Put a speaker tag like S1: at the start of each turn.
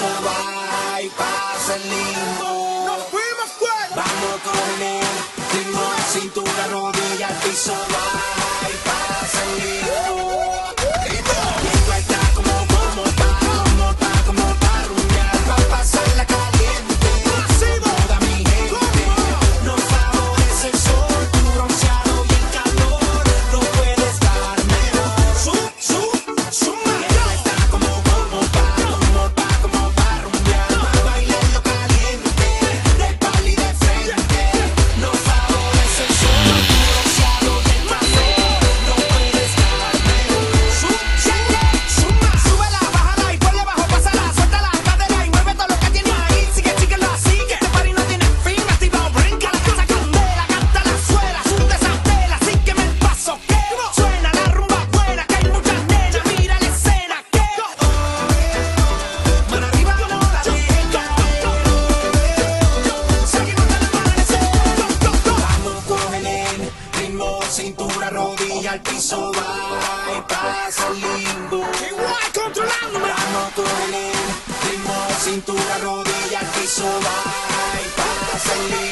S1: se va y pasa el limbo.
S2: Nos fuimos fuera.
S1: Vamos con el ritmo cintura, rodilla, piso, va. cintura, rodilla al piso, va y pasa el limbo.
S2: Igual controlándome.
S1: Dando tu ritmo, cintura, rodilla al piso, va y pasa el.